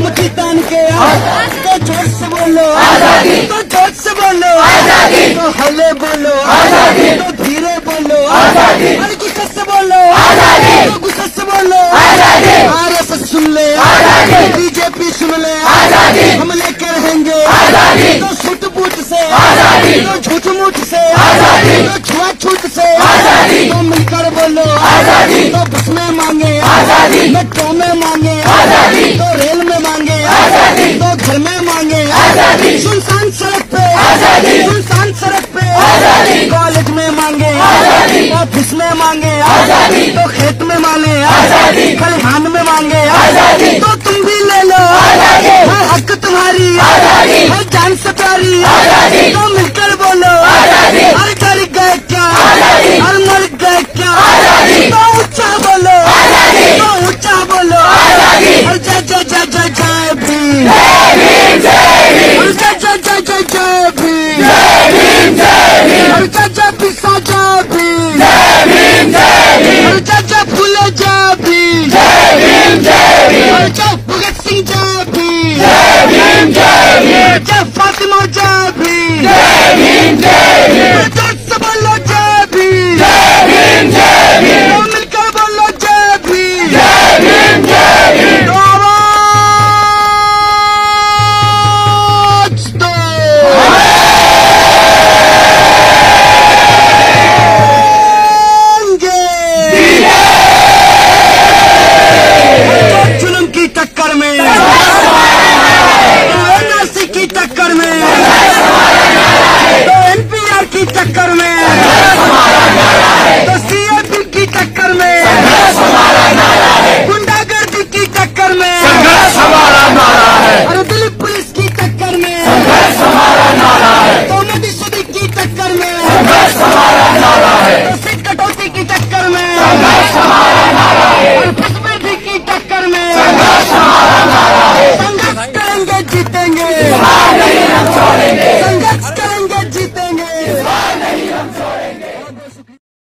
मुट्ठी के तो ज़ोर से बोलो आज़ादी। तो ज़ोर से बोलो आज़ादी। तो हले बोलो आज़ादी। तो धीरे बोलो आज़ादी अरे गुस्से से बोलो आज़ादी तो गुस्से से बोलो आज़ादी एस सुन ले आज़ादी बीजेपी सुन ले आज़ादी हम लेके रहेंगे आज़ादी तो सुट बूट से आज़ादी तो झूठ मूठ से आज़ादी तो छुआ छूट से आज़ादी तो मिलकर बोलो आज़ादी तो बस में मांगे आज़ादी न में मांगे। तो घर में मांगे। आज़ादी। सुनसान सड़क पे। आज़ादी। सुनसान सड़क पे। आज़ादी। कॉलेज में मांगे। आज़ादी। ऑफ़िस में मांगे। आज़ादी। तो खेत में मांगे। आज़ादी। खलिहान में मांगे। आज़ादी। तो JB! JB! JB! JB! JB!